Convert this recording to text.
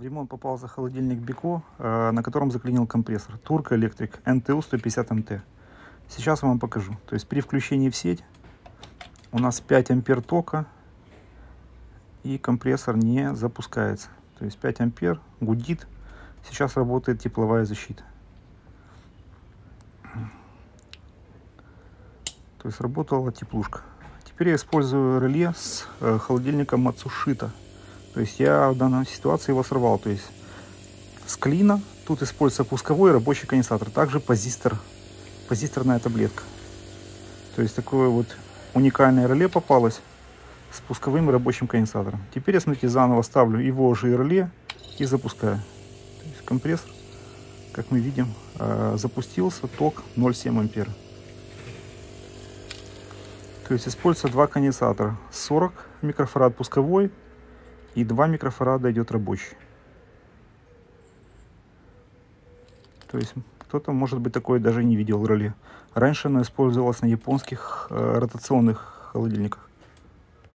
В ремонт попался холодильник Бико, э, на котором заклинил компрессор. Турка Электрик НТУ 150 МТ. Сейчас вам покажу. То есть при включении в сеть у нас 5 ампер тока и компрессор не запускается. То есть 5 ампер гудит. Сейчас работает тепловая защита. То есть работала теплушка. Теперь я использую реле с э, холодильником Matsushita. То есть я в данной ситуации его сорвал. То есть с клина тут используется пусковой рабочий конденсатор. Также позистор, позисторная таблетка. То есть такое вот уникальное реле попалось с пусковым рабочим конденсатором. Теперь я, смотрите, заново ставлю его же реле и запускаю. То есть компрессор, как мы видим, э, запустился, ток 0,7 ампера. То есть используется два конденсатора. 40 микрофарад пусковой и 2 микрофарада идет рабочий. То есть кто-то, может быть, такое даже не видел реле. Раньше оно использовалось на японских э, ротационных холодильниках.